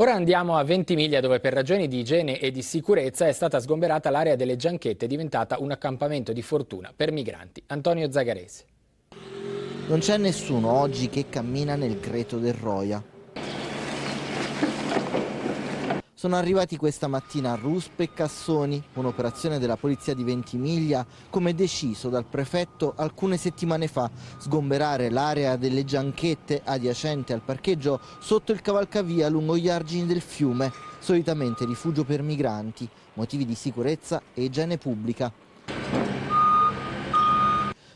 Ora andiamo a Ventimiglia dove per ragioni di igiene e di sicurezza è stata sgomberata l'area delle Gianchette diventata un accampamento di fortuna per migranti. Antonio Zagarese. Non c'è nessuno oggi che cammina nel greto del Roia. Sono arrivati questa mattina a Ruspe e Cassoni, un'operazione della polizia di Ventimiglia, come deciso dal prefetto alcune settimane fa, sgomberare l'area delle gianchette adiacente al parcheggio sotto il cavalcavia lungo gli argini del fiume, solitamente rifugio per migranti, motivi di sicurezza e igiene pubblica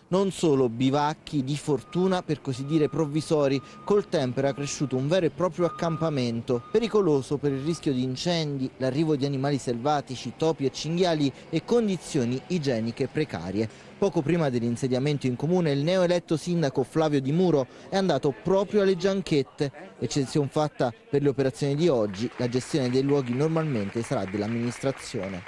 non solo bivacchi di fortuna per così dire provvisori, col tempo era cresciuto un vero e proprio accampamento, pericoloso per il rischio di incendi, l'arrivo di animali selvatici, topi e cinghiali e condizioni igieniche precarie. Poco prima dell'insediamento in comune il neoeletto sindaco Flavio Di Muro è andato proprio alle gianchette, eccezione fatta per le operazioni di oggi, la gestione dei luoghi normalmente sarà dell'amministrazione.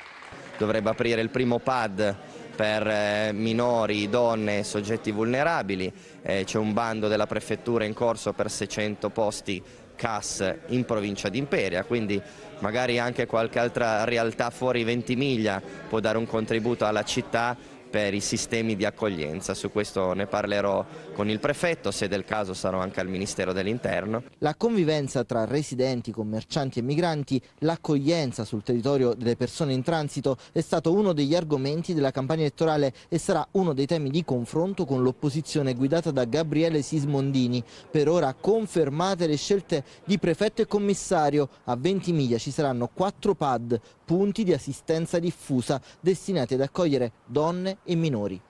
Dovrebbe aprire il primo pad per eh, minori, donne e soggetti vulnerabili, eh, c'è un bando della prefettura in corso per 600 posti CAS in provincia di Imperia, quindi magari anche qualche altra realtà fuori Ventimiglia può dare un contributo alla città per i sistemi di accoglienza. Su questo ne parlerò con il prefetto, se del caso sarò anche al Ministero dell'Interno. La convivenza tra residenti, commercianti e migranti, l'accoglienza sul territorio delle persone in transito è stato uno degli argomenti della campagna elettorale e sarà uno dei temi di confronto con l'opposizione guidata da Gabriele Sismondini. Per ora confermate le scelte di prefetto e commissario. A Ventimiglia ci saranno quattro pad, punti di assistenza diffusa destinati ad accogliere e minori.